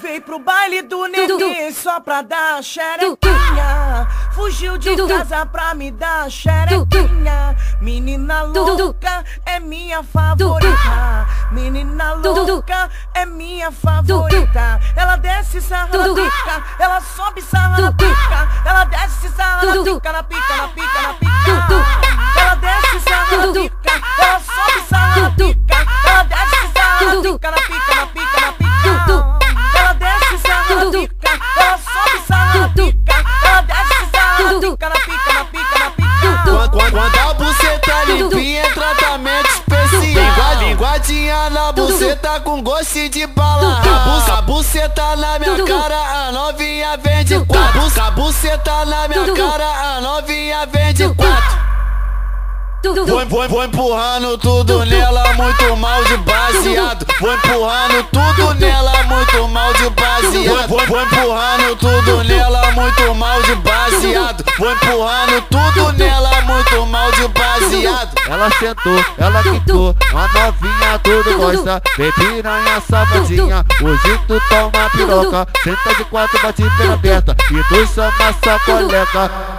Veio pro baile do nenê só pra dar xerequinha. Fugiu de casa pra me dar xerequinha. Menina louca é minha favorita. Menina louca é minha favorita. Ela desce sarra na pica, ela sobe sarra na pica. Ela desce sarra na pica, na pica, na pica, Buceta com gosto de bala. A buceta na minha cara, a novinha vem de quatro. A buceta na minha cara, a novinha vem de quatro. Vou, vou, vou empurrando tudo nela, muito mal de baseado. Vou empurrando tudo nela, muito mal de baseado. Vou, vou empurrando tudo nela, muito mal de baseado. Vou empurrando tudo nela, muito mal de baseado. Ela sentou, ela quicou, a novinha tudo gosta. Vem piranha safadinha, hoje tu toma piroca. Senta de quatro, bate pela aberta e tu chama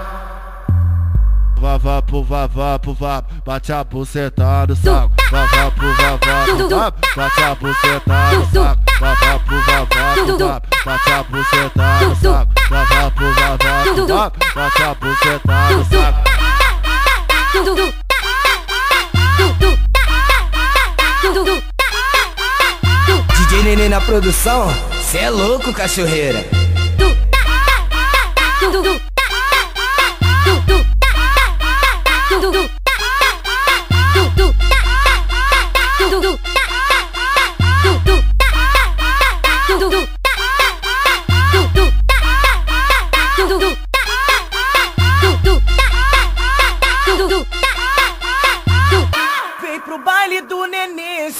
Vavá pro vavá pro vá, bate a buceta no saco. Vavá pro vavá pro vá, bate a buceta no saco. Vavá pro vavá pro vá, bate a buceta no saco. Vavá pro vavá pro vá, bate a buceta no saco. DJ Nenê na produção, cê é louco, cachorreira.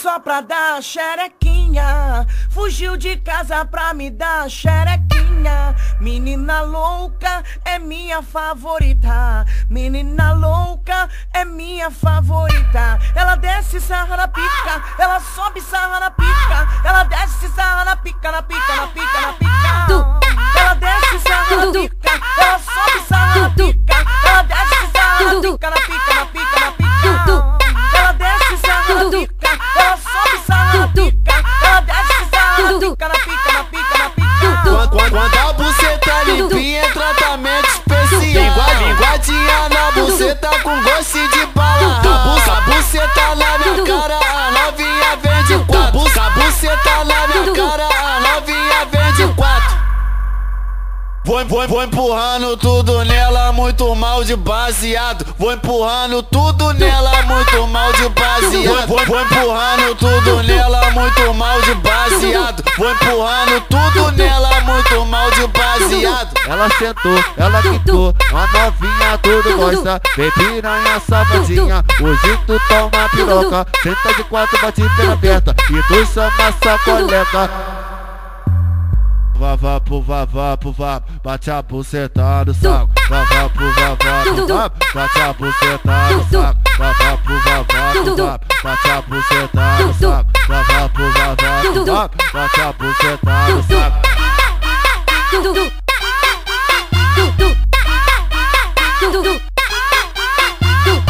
Só pra dar xerequinha. Fugiu de casa pra me dar xerequinha. Menina louca é minha favorita. Menina louca é minha favorita. Ela desce sarra na pica, ela sobe sarra na pica. Ela desce sarra na pica, na pica, pica, na pica, na pica, na pica. Quando, quando, a buceta limpinha, tratamento especial. Linguadinha na buceta com gosto de bala. A buceta na minha cara, a novinha vem de quatro. Buceta na minha cara, Vou, vou, vou empurrando tudo nela, muito mal de baseado. Vou empurrando tudo nela, muito mal de baseado. Vou, vou empurrando tudo nela, muito mal de baseado. Vou empurrando tudo nela, muito mal de baseado. Ela sentou, ela quicou, a novinha tudo gosta. Vem piranha safadinha, hoje tu toma piroca. Senta de quatro, bate pela aberta e tu chama sacoleca. Vavá pro vavá pro vá, bate a buceta no saco. Vavá pro vavá pro vá, bate a buceta no saco. Vavá pro vavá pro vá, bate a buceta no saco. Vavá pro vavá pro vá, bate a buceta no saco.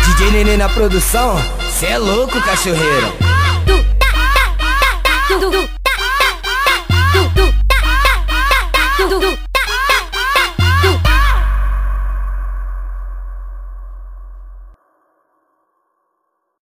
DJ Nenê na produção, cê é louco, cachorreira.